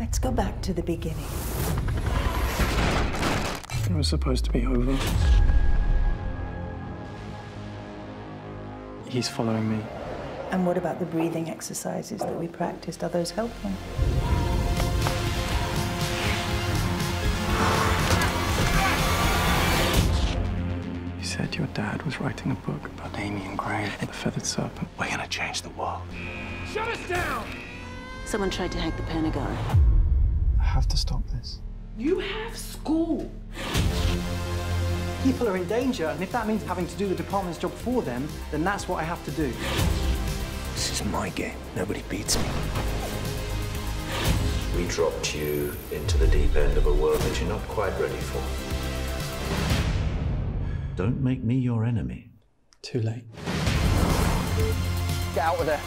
Let's go back to the beginning. It was supposed to be over. He's following me. And what about the breathing exercises that we practiced? Are those helpful? You said your dad was writing a book about Damian Cray and the feathered serpent. We're gonna change the world. Shut us down! Someone tried to hack the Pentagon. I have to stop this. You have school. People are in danger, and if that means having to do the department's job for them, then that's what I have to do. This is my game. Nobody beats me. We dropped you into the deep end of a world that you're not quite ready for. Don't make me your enemy. Too late. Get out of there.